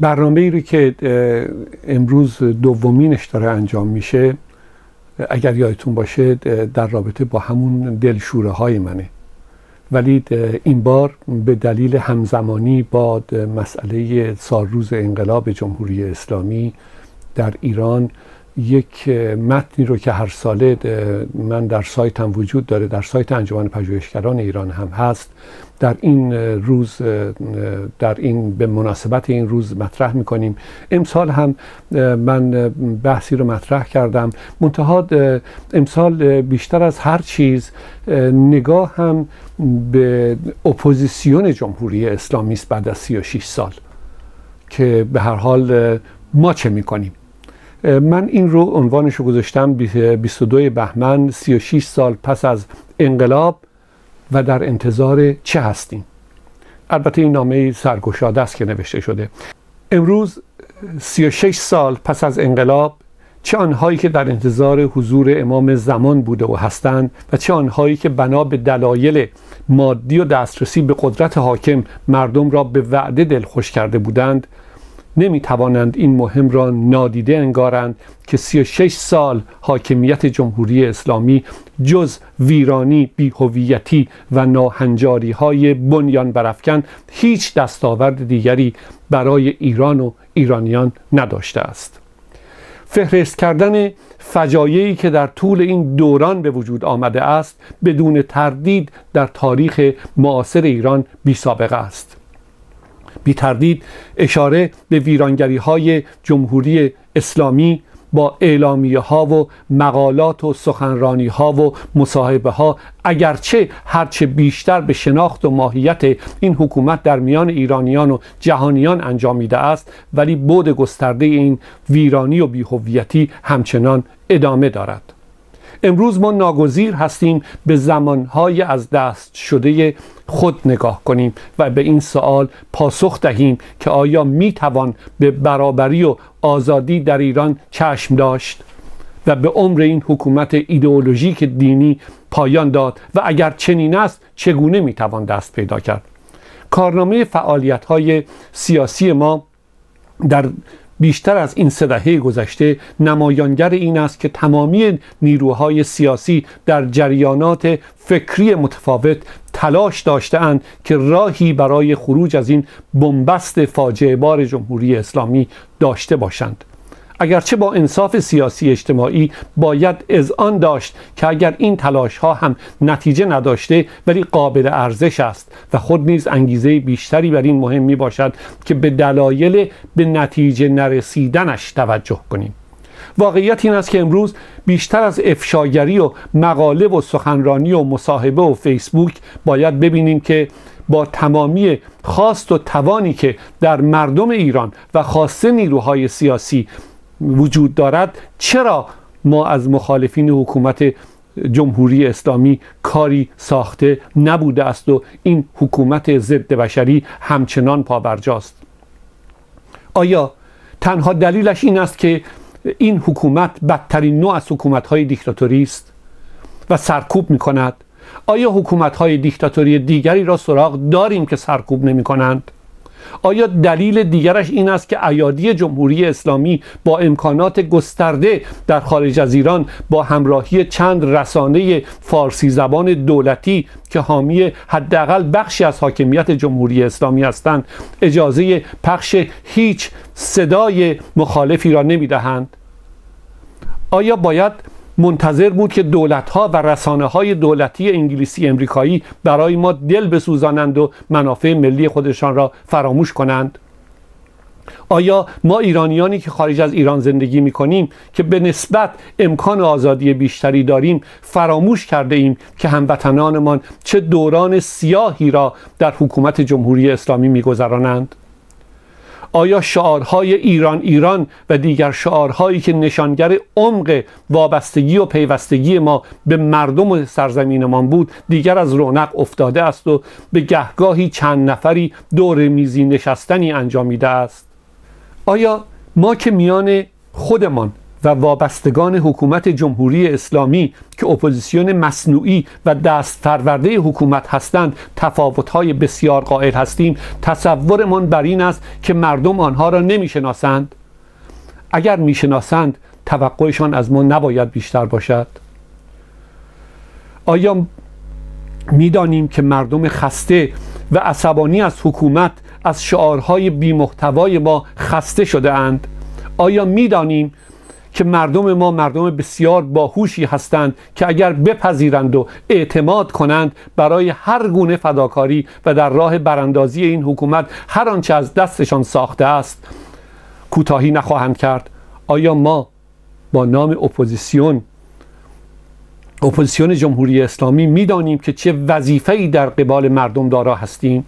برنامه ای رو که امروز دومینش داره انجام میشه اگر یادتون باشه در رابطه با همون دلشوره های منه. ولی این بار به دلیل همزمانی با مسئله سالروز انقلاب جمهوری اسلامی در ایران یک متنی رو که هر ساله من در سایتم وجود داره در سایت انجمن پژوهشگران ایران هم هست. در این روز در این به مناسبت این روز مطرح می‌کنیم. امسال هم من بحثی رو مطرح کردم. منتها امسال بیشتر از هر چیز نگاه هم به اپوزیسیون جمهوری اسلامی است بعد از 36 سال. که به هر حال ما چه می‌کنیم؟ من این رو عنوانش رو گذاشتم 22 بهمن 36 سال پس از انقلاب و در انتظار چه هستیم؟ البته این نامه سرگشاده است که نوشته شده. امروز 36 سال پس از انقلاب چه آنهایی که در انتظار حضور امام زمان بوده و هستند و چه آنهایی که بنا به دلایل مادی و دسترسی به قدرت حاکم مردم را به وعده دلخوش کرده بودند نمی توانند این مهم را نادیده انگارند که 36 سال حاکمیت جمهوری اسلامی جز ویرانی، بیهویتی و ناهنجاری های بنیان برافکن هیچ دستاورد دیگری برای ایران و ایرانیان نداشته است. فهرست کردن فجایعی که در طول این دوران به وجود آمده است بدون تردید در تاریخ معاصر ایران بی سابقه است. بی تردید اشاره به ویرانگری های جمهوری اسلامی با اعلامیه ها و مقالات و سخنرانی ها و مصاحبه ها اگرچه هرچه بیشتر به شناخت و ماهیت این حکومت در میان ایرانیان و جهانیان انجام میده است ولی بود گسترده این ویرانی و بیهویتی همچنان ادامه دارد. امروز ما ناگزیر هستیم به زمانهای از دست شده خود نگاه کنیم و به این سوال پاسخ دهیم که آیا می توان به برابری و آزادی در ایران چشم داشت و به عمر این حکومت ایدئولوژیک دینی پایان داد و اگر چنین است چگونه می توان دست پیدا کرد؟ کارنامه فعالیت های سیاسی ما در بیشتر از این سه گذشته نمایانگر این است که تمامی نیروهای سیاسی در جریانات فکری متفاوت تلاش داشتهاند که راهی برای خروج از این بنبست فاجعه بار جمهوری اسلامی داشته باشند. اگرچه با انصاف سیاسی اجتماعی باید آن داشت که اگر این تلاش ها هم نتیجه نداشته ولی قابل ارزش است و خود نیز انگیزه بیشتری بر این مهم می باشد که به دلایل به نتیجه نرسیدنش توجه کنیم. واقعیت این است که امروز بیشتر از افشاگری و مقاله و سخنرانی و مصاحبه و فیسبوک باید ببینیم که با تمامی خواست و توانی که در مردم ایران و خاصه نیروهای سیاسی وجود دارد. چرا ما از مخالفین حکومت جمهوری اسلامی کاری ساخته نبوده است و این حکومت ضد بشری همچنان پابرجاست؟ آیا تنها دلیلش این است که این حکومت بدترین نوع از حکومت های دیکتاتوری است و سرکوب می کند آیا حکومت های دیکتاتوری دیگری را سراغ داریم که سرکوب نمی کنند؟ آیا دلیل دیگرش این است که ایادی جمهوری اسلامی با امکانات گسترده در خارج از ایران با همراهی چند رسانه فارسی زبان دولتی که حامی حداقل بخشی از حاکمیت جمهوری اسلامی هستند اجازه پخش هیچ صدای مخالفی را نمی‌دهند؟ آیا باید منتظر بود که دولت ها و رسانه های دولتی انگلیسی امریکایی برای ما دل بسوزانند و منافع ملی خودشان را فراموش کنند. آیا ما ایرانیانی که خارج از ایران زندگی می کنیم که به نسبت امکان آزادی بیشتری داریم فراموش کرده ایم که هموطنانمان چه دوران سیاهی را در حکومت جمهوری اسلامی میگذرانند؟ آیا شعارهای ایران ایران و دیگر شعارهایی که نشانگر عمق وابستگی و پیوستگی ما به مردم و سرزمینمان بود دیگر از رونق افتاده است و به گهگاهی چند نفری دور میزی نشستنی انجامیده است؟ آیا ما که میان خودمان و وابستگان حکومت جمهوری اسلامی که اپوزیسیون مصنوعی و دست فرورده حکومت هستند تفاوتهای بسیار قائل هستیم. تصورمان بر این است که مردم آنها را نمی‌شناسند. اگر می‌شناسند توقعشان از ما نباید بیشتر باشد. آیا می‌دانیم که مردم خسته و عصبانی از حکومت از شعارهای بیمحتوای ما خسته شده اند؟ آیا می‌دانیم که مردم ما مردم بسیار باهوشی هستند که اگر بپذیرند و اعتماد کنند برای هر گونه فداکاری و در راه براندازی این حکومت هر آنچه از دستشان ساخته است کوتاهی نخواهند کرد. آیا ما با نام اپوزیسیون اپوزیسیون جمهوری اسلامی می‌دانیم که چه وظیفه‌ای در قبال مردم دارا هستیم؟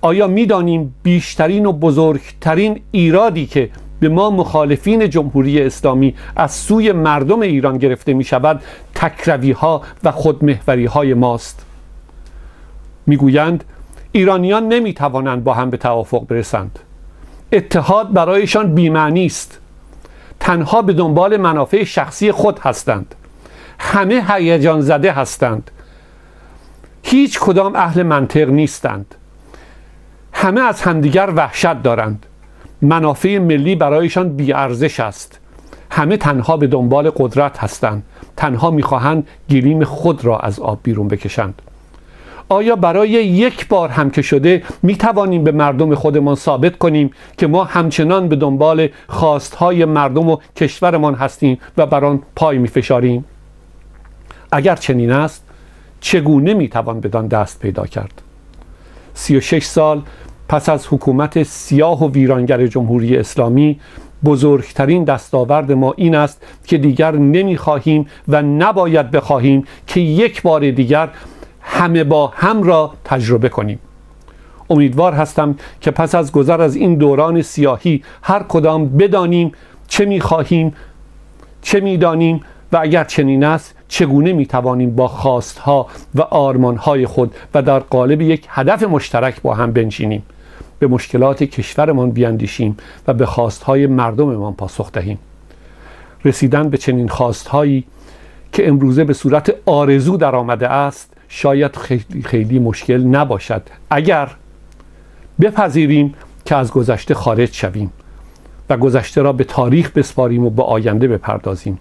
آیا می‌دانیم بیشترین و بزرگترین ایرادی که به ما مخالفین جمهوری اسلامی از سوی مردم ایران گرفته می شود تکروی ها و خودمحوری های ماست. می‌گویند ایرانیان نمی توانند با هم به توافق برسند. اتحاد برایشان بیمعنی است. تنها به دنبال منافع شخصی خود هستند. همه هیجان زده هستند. هیچ کدام اهل منطق نیستند. همه از همدیگر وحشت دارند. منافع ملی برایشان بیارزش است همه تنها به دنبال قدرت هستند تنها می‌خواهند گلیم خود را از آب بیرون بکشند آیا برای یک بار هم که شده می توانیم به مردم خودمان ثابت کنیم که ما همچنان به دنبال خواستهای مردم و کشورمان هستیم و بر آن پای می فشاریم؟ اگر چنین است چگونه می توان بدان دست پیدا کرد؟ سی و شش سال پس از حکومت سیاه و ویرانگر جمهوری اسلامی بزرگترین دستاورد ما این است که دیگر نمی‌خواهیم و نباید بخواهیم که یک بار دیگر همه با هم را تجربه کنیم. امیدوار هستم که پس از گذر از این دوران سیاهی هر کدام بدانیم چه می‌خواهیم چه می‌دانیم و اگر چنین است چگونه می توانیم با خواستها و آرمانهای خود و در قالب یک هدف مشترک با هم بنشینیم. به مشکلات کشورمان بیاندیشیم و به خواستهای مردممان پاسخ دهیم. رسیدن به چنین خواستهایی که امروزه به صورت آرزو در آمده است شاید خیلی, خیلی مشکل نباشد. اگر بپذیریم که از گذشته خارج شویم و گذشته را به تاریخ بسپاریم و به آینده بپردازیم.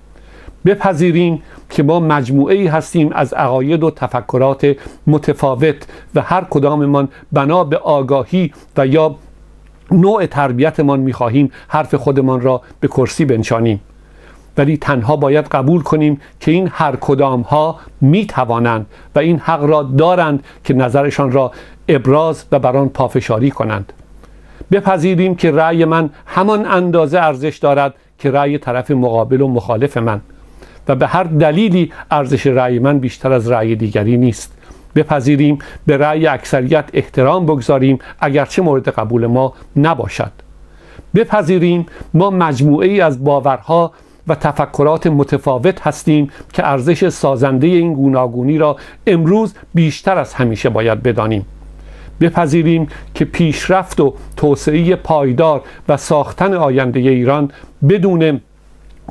بپذیریم که ما مجموعه ای هستیم از عقاید و تفکرات متفاوت و هر کداممان بنا به آگاهی و یا نوع تربیتمان می‌خواهیم حرف خودمان را به کرسی بنشانیم. ولی تنها باید قبول کنیم که این هر کدام ها می توانند و این حق را دارند که نظرشان را ابراز و بران پافشاری کنند. بپذیریم که رأی من همان اندازه ارزش دارد که رأی طرف مقابل و مخالف من. و به هر دلیلی ارزش رأی من بیشتر از رأی دیگری نیست. بپذیریم به رأی اکثریت احترام بگذاریم اگرچه مورد قبول ما نباشد. بپذیریم ما مجموعه ای از باورها و تفکرات متفاوت هستیم که ارزش سازنده این گوناگونی را امروز بیشتر از همیشه باید بدانیم. بپذیریم که پیشرفت و توسعه پایدار و ساختن آینده ایران بدون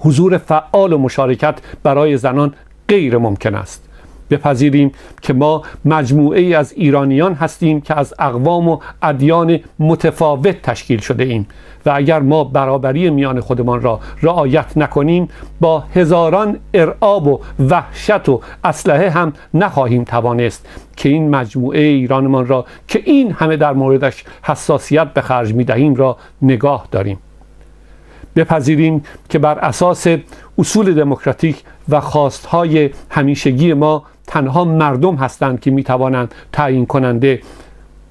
حضور فعال و مشارکت برای زنان غیر ممکن است. بپذیریم که ما مجموعه ای از ایرانیان هستیم که از اقوام و ادیان متفاوت تشکیل شده ایم و اگر ما برابری میان خودمان را رعایت نکنیم با هزاران ارعاب و وحشت و اسلحه هم نخواهیم توانست که این مجموعه ایرانمان را که این همه در موردش حساسیت به خرج می دهیم را نگاه داریم. بپذیریم که بر اساس اصول دموکراتیک و خواستهای همیشگی ما تنها مردم هستند که می توانند تعیین کننده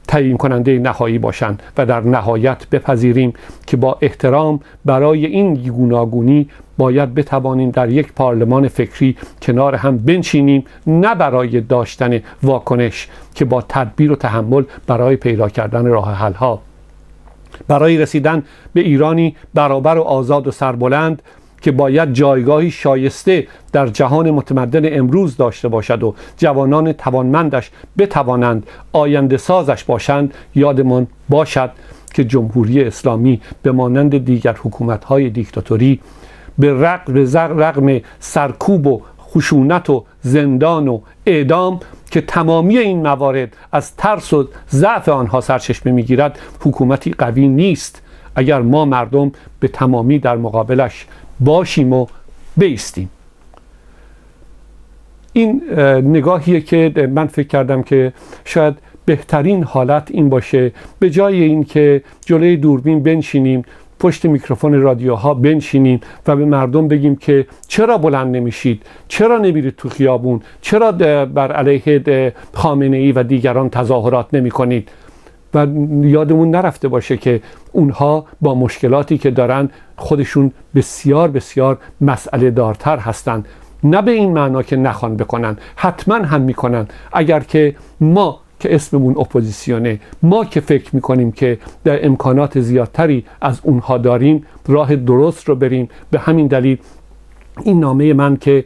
تعیین کننده نهایی باشند و در نهایت بپذیریم که با احترام برای این گوناگونی باید بتوانیم در یک پارلمان فکری کنار هم بنشینیم نه برای داشتن واکنش که با تدبیر و تحمل برای پیدا کردن راه حل ها برای رسیدن به ایرانی برابر و آزاد و سربلند که باید جایگاهی شایسته در جهان متمدن امروز داشته باشد و جوانان توانمندش بتوانند آینده سازش باشند یادمان باشد که جمهوری اسلامی به مانند دیگر حکومت‌های دیکتاتوری به رغم سرکوب و خشونت و زندان و اعدام که تمامی این موارد از ترس و ضعف آنها سرچشمه می‌گیرد حکومتی قوی نیست. اگر ما مردم به تمامی در مقابلش باشیم و بیستیم. این نگاهیه که من فکر کردم که شاید بهترین حالت این باشه. به جای اینکه جلوی دوربین بنشینیم پشت میکروفون رادیوها بنشینیم و به مردم بگیم که چرا بلند نمیشید؟ چرا نمیرید تو خیابون؟ چرا بر علیه خامنه ای و دیگران تظاهرات نمی کنید و یادمون نرفته باشه که اونها با مشکلاتی که دارن خودشون بسیار بسیار مسئله دارتر هستند نه به این معنا که نخوان بکنن حتما هم می‌کنن. اگر که ما که اسممون اپوزیسیونه. ما که فکر می‌کنیم که در امکانات زیادتری از اونها داریم راه درست رو بریم. به همین دلیل این نامه من که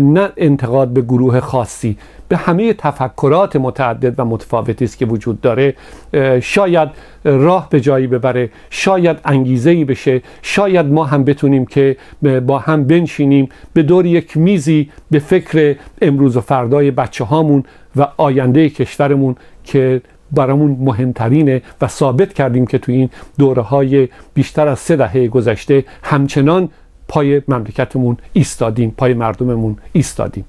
نه انتقاد به گروه خاصی به همه تفکرات متعدد و متفاوتی است که وجود داره. شاید راه به جایی ببره شاید انگیزه ای بشه شاید ما هم بتونیم که با هم بنشینیم به دور یک میزی به فکر امروز و فردای بچه هامون و آینده کشورمون که برامون مهمترینه و ثابت کردیم که تو این دوره های بیشتر از سه دهه گذشته همچنان پای مملکتمون ایستادیم پای مردممون ایستادیم.